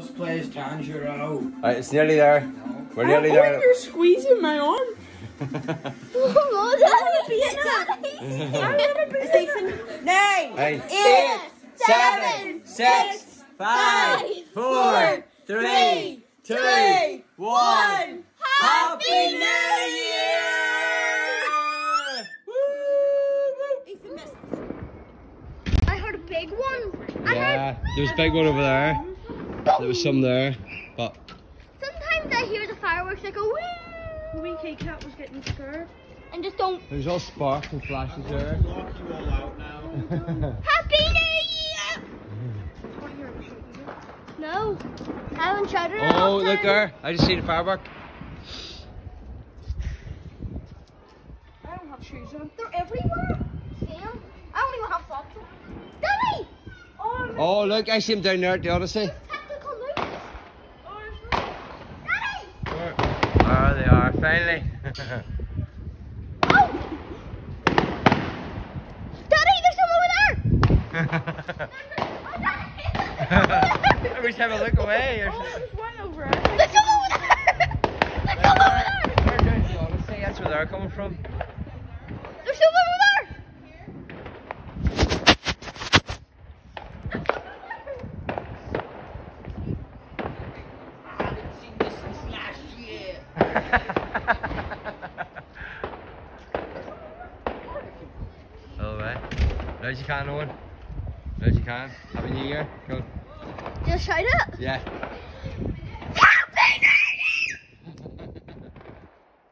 Just plays Tanjiro. Right, it's nearly there. We're nearly oh, there. you're squeezing my arm. Nine, Eight, eight, seven, six, five, four, three, two, one. Happy New Year! I heard a big one. I Yeah, there was a big one over there. There was some there, but sometimes I hear the fireworks like a wee, Wee K cat was getting scared. and just don't. there's all sparks and flashes there. Lock you all out now. Happy New Year! No, I haven't shouted it oh, all look there! I just see the firework. I don't have shoes on. They're everywhere. See 'em? I don't even have socks on. Daddy! Oh, Oh, look! I see him down there at the Odyssey. Tactical moves. oh, it's not. Daddy! There they are, finally. Oh! Daddy, there's some over there! Oh, Daddy! Every time I look away, Oh, there's one over it. There's some over there! There's some over there! They're down the Odyssey, that's where they're coming from. There's some over there! All the way. Loud you can, Owen. Loud you can. Happy New Year. Go. Just shout it. Yeah. Happy New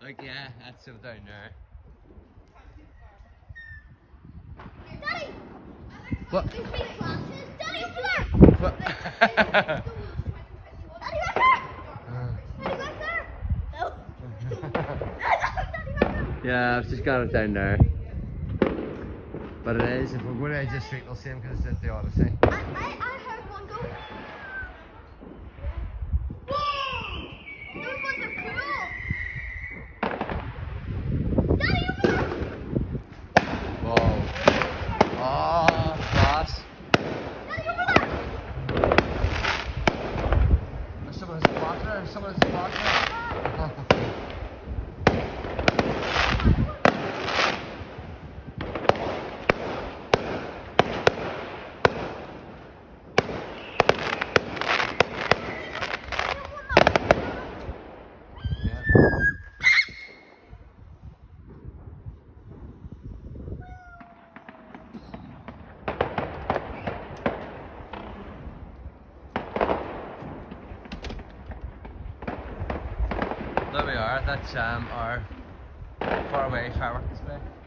Look, yeah, that's it down there. Year! Daddy! What? There's big flashes. Daddy, over there! What? Daddy, back there! Daddy, back there! No. Daddy, back there! yeah, I've just got it down there. But it is, if we're going to Edge Street, we'll see him because it's at the Odyssey. I, I, I heard one go. Whoa! Those ones are cool. Daddy, over! Whoa. Oh, class. Daddy, over there! Someone has a there. Someone has a park there. Yeah. There we are. That's um, our far away fireworks display.